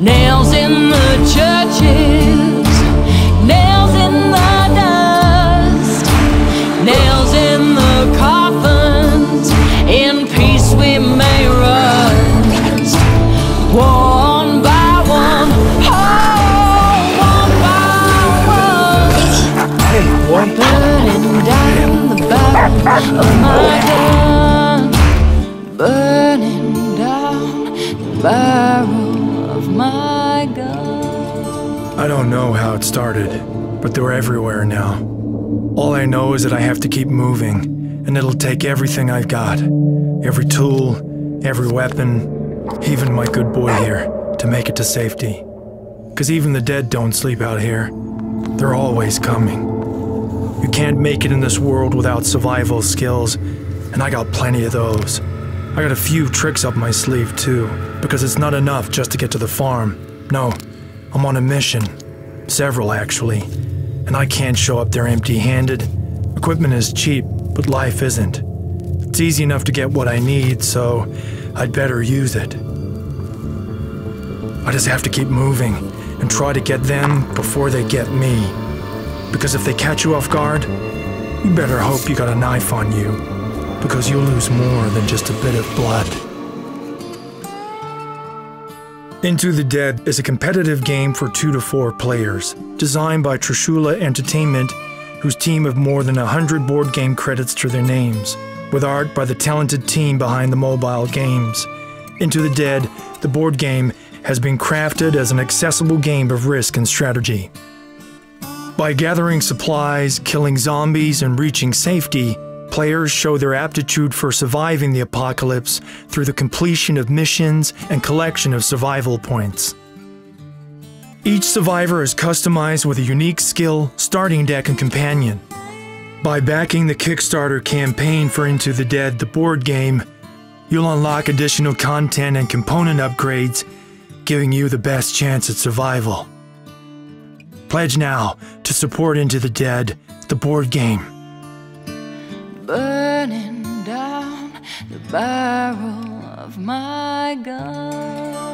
Nails in the churches, nails in the dust, nails in the coffins. In peace we may rust. One by one, oh, one by one. Hey, boy. Burning down the barrel of my gun. Burning down the barrel my gun. I don't know how it started, but they're everywhere now. All I know is that I have to keep moving, and it'll take everything I've got every tool, every weapon, even my good boy here, to make it to safety. Because even the dead don't sleep out here, they're always coming. You can't make it in this world without survival skills, and I got plenty of those. I got a few tricks up my sleeve too, because it's not enough just to get to the farm. No, I'm on a mission. Several, actually. And I can't show up there empty handed. Equipment is cheap, but life isn't. It's easy enough to get what I need, so I'd better use it. I just have to keep moving and try to get them before they get me. Because if they catch you off guard, you better hope you got a knife on you. Because you'll lose more than just a bit of blood. Into the Dead is a competitive game for two to four players, designed by Trishula Entertainment, whose team have more than 100 board game credits to their names, with art by the talented team behind the mobile games. Into the Dead, the board game, has been crafted as an accessible game of risk and strategy. By gathering supplies, killing zombies, and reaching safety, players show their aptitude for surviving the apocalypse through the completion of missions and collection of survival points. Each survivor is customized with a unique skill, starting deck, and companion. By backing the Kickstarter campaign for Into the Dead, the board game, you'll unlock additional content and component upgrades, giving you the best chance at survival. Pledge now to support Into the Dead, the board game. Burning down the barrel of my gun.